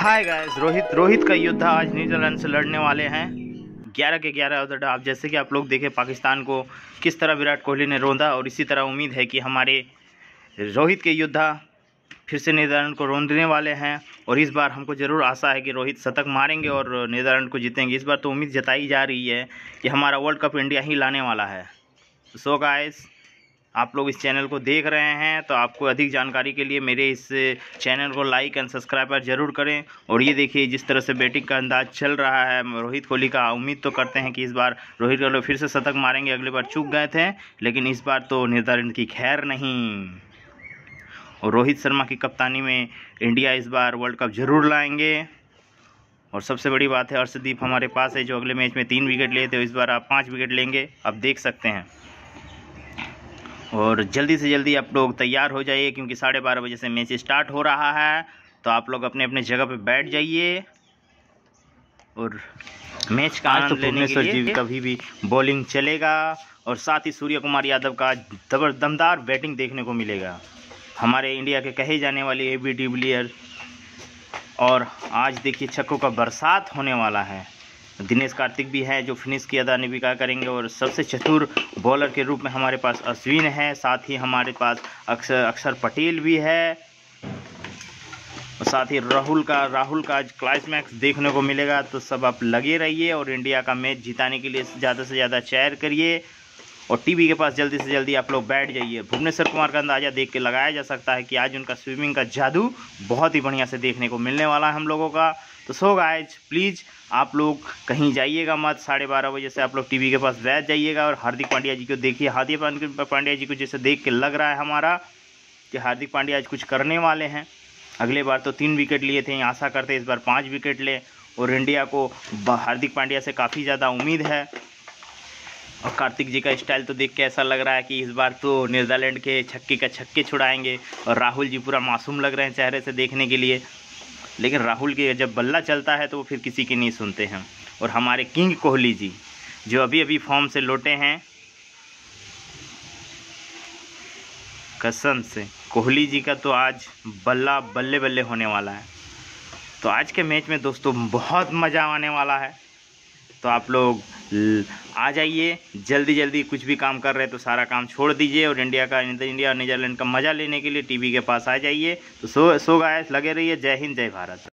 Hi guys Rohit Rohit का योद्धा आज न्यूजीलैंड से लड़ने वाले हैं। 11 के 11 उधर आप जैसे कि आप लोग देखे, पाकिस्तान को किस तरह विराट कोहली ने रोंदा और इसी तरह उम्मीद है कि हमारे रोहित के योद्धा फिर से नीदरलैंड को रोंदने वाले हैं और इस बार हमको ज़रूर आशा है कि रोहित शतक मारेंगे और नीदरलैंड को जीतेंगे। इस बार तो उम्मीद जताई जा रही है कि हमारा वर्ल्ड कप इंडिया ही लाने वाला है। सो गाइस आप लोग इस चैनल को देख रहे हैं तो आपको अधिक जानकारी के लिए मेरे इस चैनल को लाइक एंड सब्सक्राइब ज़रूर करें। और ये देखिए, जिस तरह से बैटिंग का अंदाज चल रहा है, रोहित कोहली का, उम्मीद तो करते हैं कि इस बार रोहित कोहली फिर से शतक मारेंगे, अगली बार चूक गए थे, लेकिन इस बार तो निर्धारण की खैर नहीं। और रोहित शर्मा की कप्तानी में इंडिया इस बार वर्ल्ड कप ज़रूर लाएँगे। और सबसे बड़ी बात है अर्षदीप हमारे पास है, जो अगले मैच में तीन विकेट लिए थे इस बार आप पाँच विकेट लेंगे, आप देख सकते हैं। और जल्दी से जल्दी आप लोग तैयार हो जाइए क्योंकि साढ़े बारह बजे से मैच स्टार्ट हो रहा है। तो आप लोग अपने अपने जगह पे बैठ जाइए और मैच का आनंद तो लेने के लिए जी कभी भी बॉलिंग चलेगा और साथ ही सूर्य कुमार यादव का दबर दमदार बैटिंग देखने को मिलेगा। हमारे इंडिया के कहे जाने वाले ए बी डिविलियर और आज देखिए छक्कों का बरसात होने वाला है। दिनेश कार्तिक भी है, जो फिनिश की अदा निविका करेंगे और सबसे चतुर बॉलर के रूप में हमारे पास अश्विन है, साथ ही हमारे पास अक्षर अक्षर पटेल भी है। और साथ ही राहुल का राहुल का आज क्लाइमैक्स देखने को मिलेगा तो सब आप लगे रहिए और इंडिया का मैच जिताने के लिए ज़्यादा से ज़्यादा चेयर करिए। और टीवी के पास जल्दी से जल्दी आप लोग बैठ जाइए। भुवनेश्वर कुमार का अंदाज़ा देख के लगाया जा सकता है कि आज उनका स्विमिंग का जादू बहुत ही बढ़िया से देखने को मिलने वाला है हम लोगों का। तो सो गाइज़ प्लीज़ आप लोग कहीं जाइएगा मत। साढ़े बारह बजे से आप लोग टीवी के पास बैठ जाइएगा और हार्दिक पांड्या जी को देखिए। हार्दिक पांड्या जी को जैसे देख के लग रहा है हमारा कि हार्दिक पांड्या आज कुछ करने वाले हैं। अगले बार तो तीन विकेट लिए थे। आशा करते इस बार पाँच विकेट ले और इंडिया को हार्दिक पांड्या से काफ़ी ज़्यादा उम्मीद है। और कार्तिक जी का स्टाइल तो देख के ऐसा लग रहा है कि इस बार तो नीदरलैंड के छक्के का छक्के छुड़ाएँगे और राहुल जी पूरा मासूम लग रहे हैं चेहरे से देखने के लिए। लेकिन राहुल के जब बल्ला चलता है तो वो फिर किसी की नहीं सुनते हैं। और हमारे किंग कोहली जी, जो अभी अभी फॉर्म से लौटे हैं, कसम से, कोहली जी का तो आज बल्ला बल्ले बल्ले होने वाला है। तो आज के मैच में दोस्तों बहुत मज़ा आने वाला है। तो आप लोग आ जाइए, जल्दी जल्दी कुछ भी काम कर रहे हैं तो सारा काम छोड़ दीजिए और इंडिया का इंडिया और नीदरलैंड का मज़ा लेने के लिए टीवी के पास आ जाइए। तो सो सो गाय लगे रहिए। जय हिंद, जय भारत।